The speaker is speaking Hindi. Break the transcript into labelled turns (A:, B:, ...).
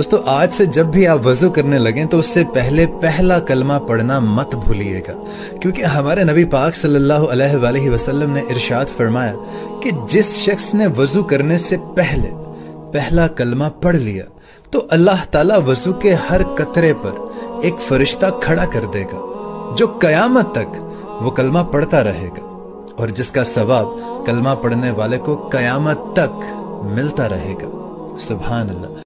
A: दोस्तों, आज से जब भी आप वज़ू करने लगें तो उससे पहले पहला कलमा पढ़ना मत भूलिएगा। क्योंकि हमारे नबी पाक सल्लल्लाहु अलैहि वसल्लम ने इरशाद फरमाया कि जिस शख्स ने वज़ू करने से पहले पहला कलमा पढ़ लिया तो अल्लाह ताला वज़ू के हर कतरे पर एक फरिश्ता खड़ा कर देगा, जो कयामत तक वो कलमा पढ़ता रहेगा। और जिसका सवाब कलमा पढ़ने वाले को कयामत तक मिलता रहेगा। सुबहान अल्लाह।